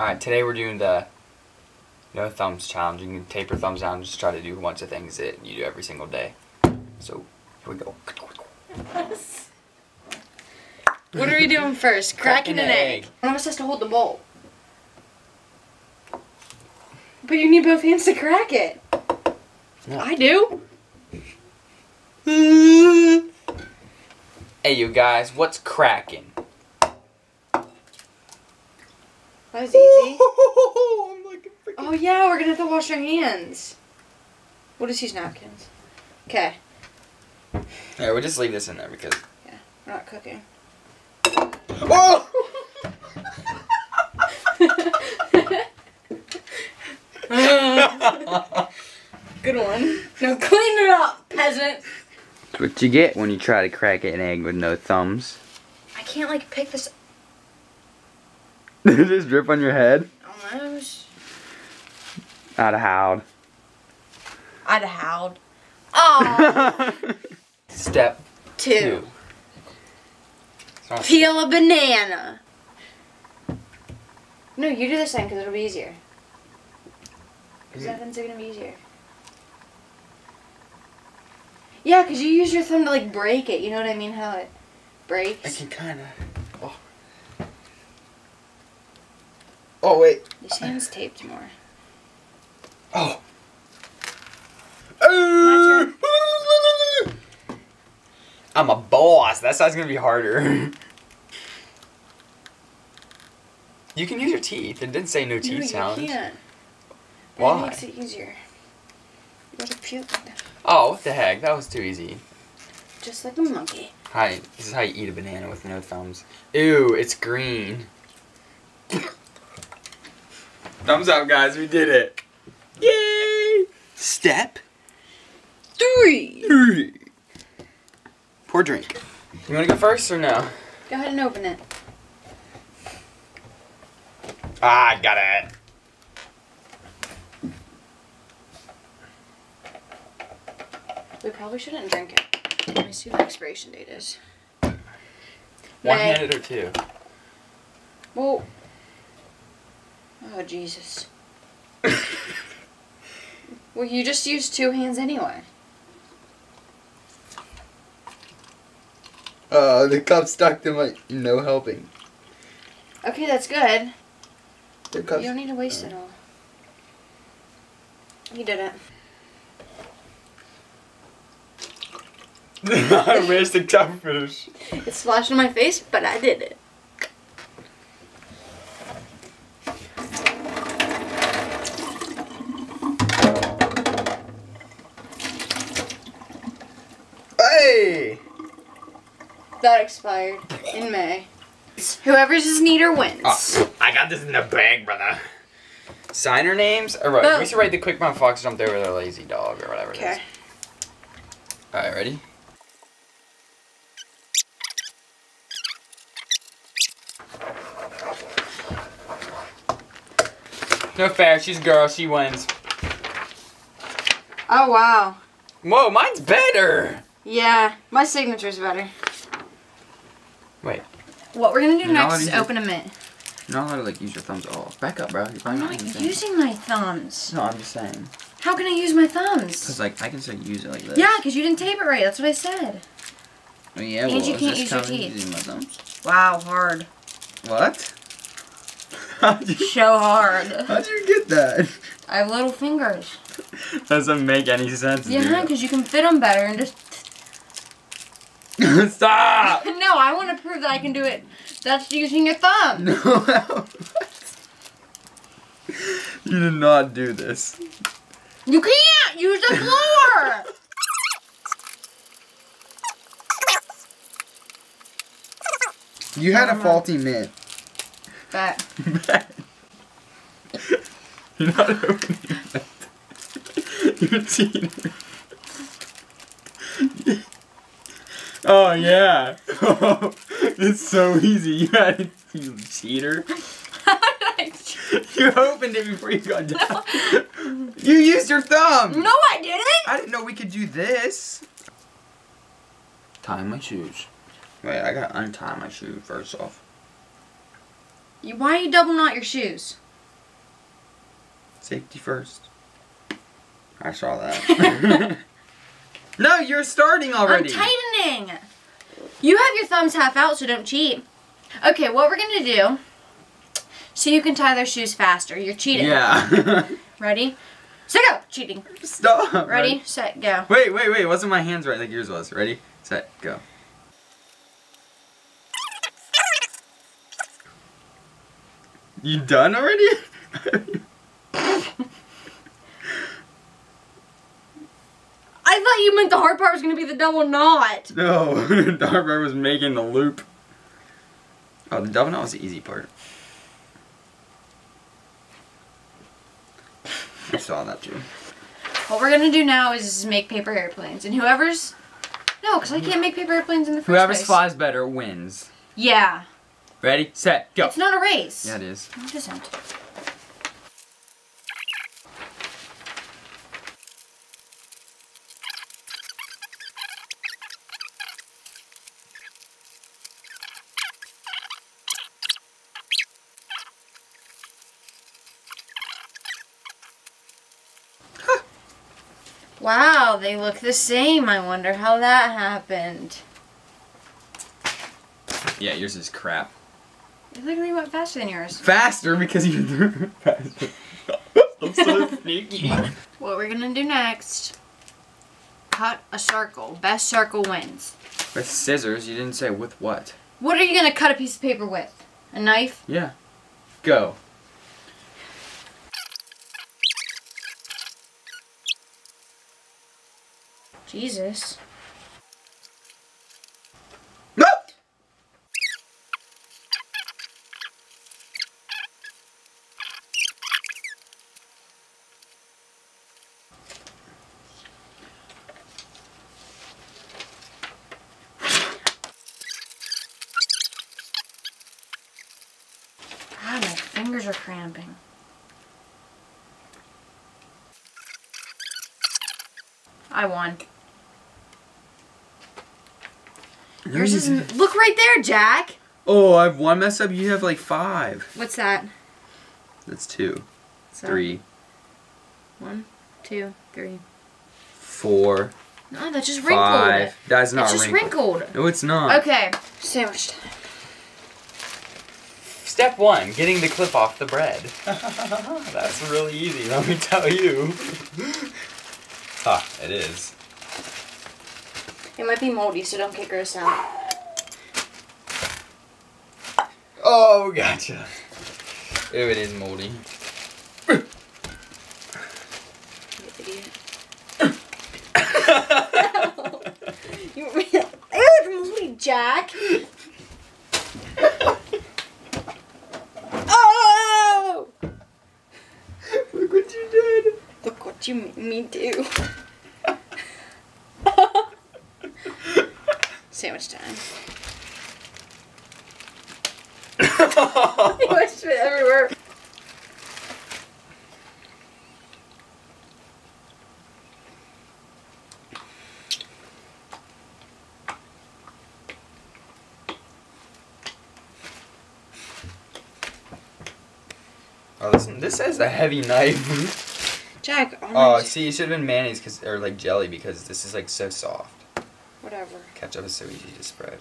Alright, today we're doing the no thumbs challenge. You can tape your thumbs down and just try to do a bunch of things that you do every single day. So, here we go. What are we doing first? Cracking Cracking an an egg. egg. One of us has to hold the bowl. But you need both hands to crack it. No. I do. Hey, you guys, what's cracking? That was easy. Oh, I'm like freaking- Oh yeah, we're gonna have to wash our hands. We'll just use napkins. Okay, Yeah, we'll just leave this in there because. Yeah, we're not cooking. Oh! Good one. Now clean it up, peasant. That's what you get when you try to crack an egg with no thumbs. I can't like pick this Did this drip on your head? almost. I'd have howled. I'd have howled. Oh, Step two. two. Peel a banana. No, you do this thing because it'll be easier. Because that one's gonna be easier. Yeah, because you use your thumb to like break it. You know what I mean? How it breaks. I can kind of. Oh. wait. This hand's taped more. Oh. I'm a boss. That side's gonna be harder. you can use your teeth. It didn't say no teeth no, challenge. you can't. That Why? makes it easier. You gotta peel it Oh, what the heck? That was too easy. just like a monkey. Hi, this is how you eat a banana with no thumbs. Ew, it's green. Thumbs up, guys. We did it. Yay! Step Three. three. Pour drink. You want to go first or no? Go ahead and open it. Ah, I got it. We probably shouldn't drink it. Let me see what the expiration date is. One May. handed or two? Well. Oh Jesus. well, you just used two hands anyway. Uh, the cup stuck to my. No helping. Okay, that's good. The You don't need to waste it all. You did it. I wish the cup finish. It splashed in my face, but I did it. Hey! That expired in May. Whoever's is neater wins. Oh, I got this in the bag, brother. Signer names? Alright, Oh. we should write the quick brown fox jumped over the lazy dog or whatever it is. Okay. Alright, ready? No fair, she's a girl, she wins. Oh wow. Whoa, mine's better! Yeah, my signature's better. Wait. What we're gonna do You know next is you do? open a mint. You know how to like use your thumbs at all. Back up, bro. You're I'm probably not using using my thumbs. No, I'm just saying. How can I use my thumbs? Cause like I can still use it like this. Yeah, because you didn't tape it right. That's what I said. Oh, yeah, And well, you can't use your teeth. using my thumbs? Wow, hard. What? How'd you, So hard. how'd you get that? I have little fingers. Doesn't make any sense. Yeah, because you can fit them better and just. Stop! No, I want to prove that I can do it. That's using your thumb. No. you did not do this. You can't use the floor. You had a faulty mint. But You're not opening it. You're cheating. Oh yeah. it's so easy. You had it, you cheater. You opened it before you got down. You used your thumb. no, I didn't. I didn't know we could do this. Tie my shoes. Wait, I gotta untie my shoe first off. You, why are you double knot your shoes? Safety first. I saw that. no, you're starting already. I'm tightening. You have your thumbs half out, so don't cheat. Okay, what we're gonna do, so you can tie their shoes faster. You're cheating. Yeah. Ready? Set, go. Cheating. Stop. Ready, set, go. Wait, wait, wait. Wasn't my hands right like yours was? Ready, set, go. You done already? I thought you meant the hard part was gonna be the double knot. no, the hard part was making the loop. Oh, the double knot was the easy part. I saw that too. What we're gonna do now is make paper airplanes, and whoever's no, because I can't make paper airplanes in the first Whoever place. flies better wins. Yeah, Ready, set, go. it's not a race. Yeah, it is. No, it isn't. Wow, they look the same. I wonder how that happened. Yeah, yours is crap. It literally went faster than yours. Faster because you threw it faster. I'm so sneaky. What we're gonna do next, cut a circle. Best circle wins. With scissors, you didn't say with what. What are you gonna cut a piece of paper with? A knife? Yeah. Go. Jesus. No! God, ah, my fingers are cramping. I won. Yours isn't. Look right there, Jack. Oh, I have one mess up. You have like five. What's that? That's two, So, three, One, two, three. four, No, that's just wrinkled. five. That's not it's just wrinkled. wrinkled. No, it's not. Okay. Sandwich time. Step one, getting the clip off the bread. That's really easy, let me tell you. ah, it is. It might be moldy, so don't kick grossed out. Oh, gotcha. Ew, it is moldy. You Ew, it's moldy, Jack. Oh! Look what you did. Look what you made me do. Sandwich time. You spit everywhere. oh, this, this says a heavy knife. Jack, oh, oh, my- see, it should have been mayonnaise cause, or like jelly because this is like so soft. Whatever. Ketchup is so easy to spread.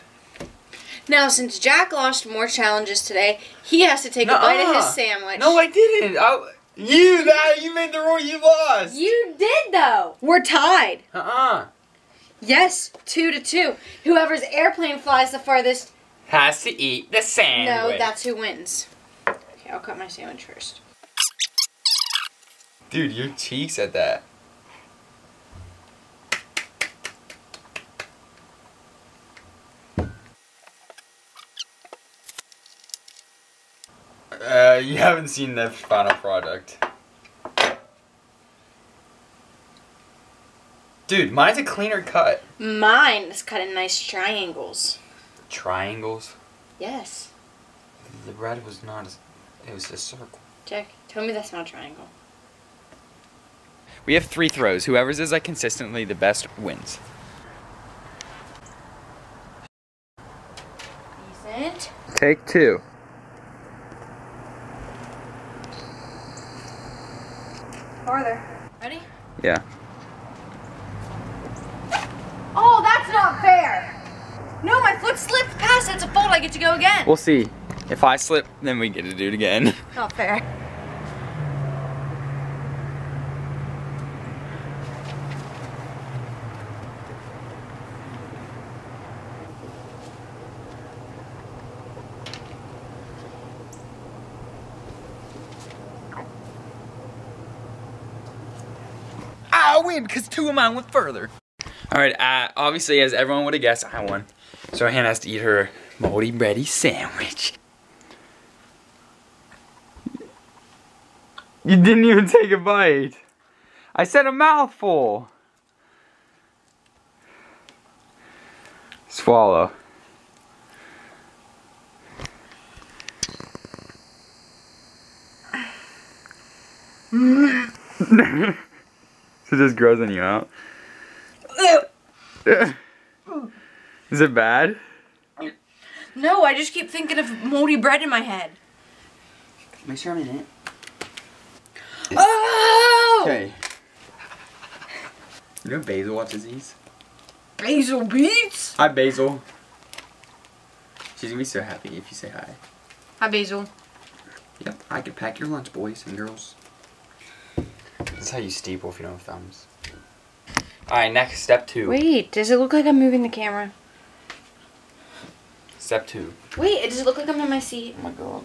Now, since Jack lost more challenges today, he has to take a bite of his sandwich. No, I didn't. I, you that you made the rule. You lost. You did though. We're tied. Uh uh Yes, two to two. Whoever's airplane flies the farthest. Has to eat the sandwich. No, that's who wins. Okay, I'll cut my sandwich first. Dude, your cheeks at that. Uh, you haven't seen the final product. Dude, mine's a cleaner cut. Mine is cut in nice triangles. Triangles. Yes. The bread was not. A, it was a circle. Jack, tell me that's not a triangle. We have three throws. Whoever's is like consistently the best wins. Decent. Take two. Yeah. Oh, that's not fair. No, my foot slipped past. That's a fault. I get to go again. We'll see. If I slip, then we get to do it again. Not fair. I win because two of mine went further. All right, uh, obviously, as everyone would have guessed, I won. So Hannah has to eat her moldy bready sandwich. You didn't even take a bite. I said a mouthful. Swallow. so it just grossing you out. Is it bad? No, I just keep thinking of moldy bread in my head. Make sure I'm in it. Oh! Okay. You know Basil watches these? Basil beets. Hi Basil. She's gonna be so happy if you say hi. Hi, Basil. Yep, I could pack your lunch, boys and girls. That's how you steeple if you don't have thumbs. Alright, next, step two. Wait, does it look like I'm moving the camera? Step two. Wait, does it look like I'm in my seat? Oh my god.